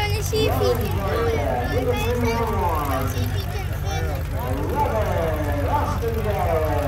trying to see if he can do it. Right, Mason? Let's see if he can finish.